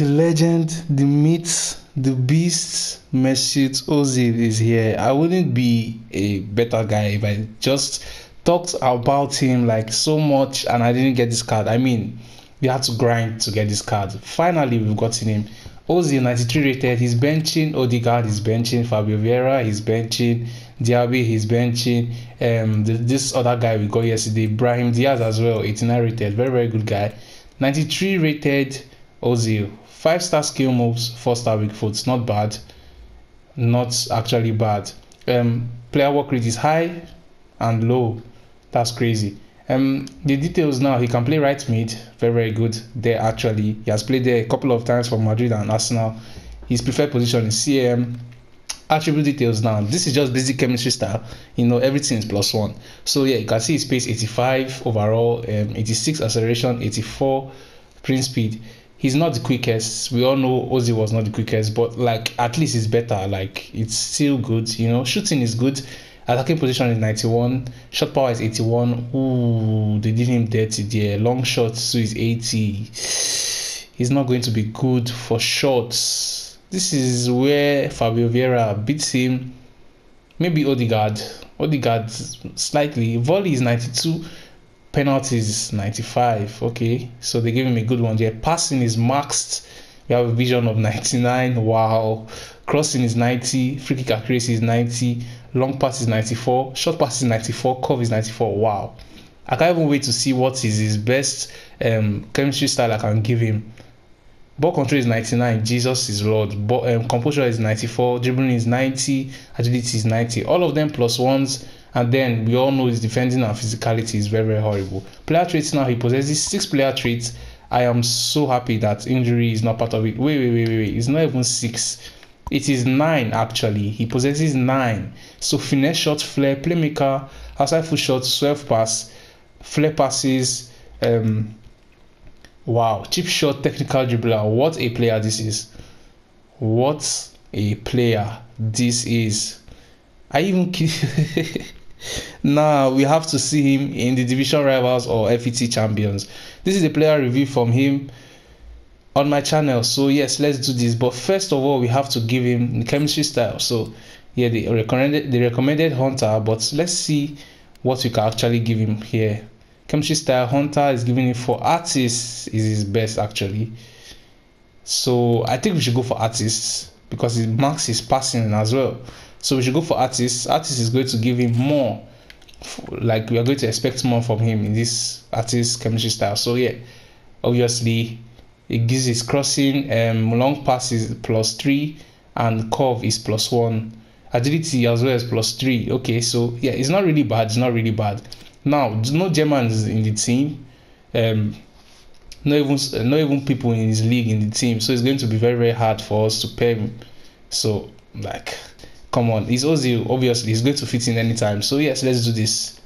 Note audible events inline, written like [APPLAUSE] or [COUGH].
the legend, the myth, the beast, Mesut Ozil is here. I wouldn't be a better guy if I just talked about him like so much and I didn't get this card. I mean, we had to grind to get this card. Finally, we've gotten him. Ozil 93 rated. He's benching Odegaard. He's benching Fabio Vieira. He's benching Diaby. He's benching um the, this other guy we got yesterday, Brahim Diaz as well. 89 rated. Very very good guy. 93 rated Ozil. Five star skill moves. Four star weak foot. Not bad. Not actually bad. Um, player work rate is high and low. That's crazy. Um, the details now, he can play right mid, very, very good there actually. He has played there a couple of times for Madrid and Arsenal. His preferred position is CM. Attribute details now. This is just basic chemistry style. You know, everything is plus one. So yeah, you can see his pace 85 overall, um, 86 acceleration, 84 sprint speed. He's not the quickest. We all know Ozzy was not the quickest, but like at least it's better. Like it's still good. You know, shooting is good Attacking position is 91. Shot power is 81. Ooh, they did him dirty there. Long shots so is 80. [SIGHS] He's not going to be good for shots. This is where Fabio Vieira beats him. Maybe Odegaard. Odegaard slightly. Volley is 92. Penalties 95. Okay, so they gave him a good one there. Passing is maxed. you have a vision of 99. Wow. Crossing is 90. Free kick accuracy is 90 long pass is 94, short pass is 94, curve is 94. Wow. I can't even wait to see what is his best um, chemistry style I can give him. Ball control is 99, Jesus is Lord. Ball, um, composure is 94, dribbling is 90, agility is 90. All of them plus ones. And then we all know his defending and physicality is very, very horrible. Player traits now, he possesses six player traits. I am so happy that injury is not part of it. Wait, wait, wait, wait, wait. It's not even six. It is nine actually. He possesses nine. So finesse shot, flair, playmaker, outside foot shot, swerve pass, flair passes. Um, wow, chip shot, technical dribbler. What a player this is! What a player this is! I even [LAUGHS] now we have to see him in the division rivals or FUT champions. This is a player review from him on my channel. So yes let's do this. But first of all we have to give him the chemistry style. So yeah the recommended the recommended hunter. But let's see what we can actually give him here. Chemistry style hunter is giving him for artists is his best actually. So i think we should go for artists because it marks his passing as well so we should go for artists. Artists is going to give him more like we are going to expect more from him in this artist chemistry style. So yeah obviously it gives his crossing um, long pass is plus three and curve is plus one. Agility as well as plus three. Okay so yeah it's not really bad it's not really bad. Now no germans in the team um not even not even people in his league in the team. So it's going to be very very hard for us to pay him. So like come on he's ozil obviously he's going to fit in anytime. So yes let's do this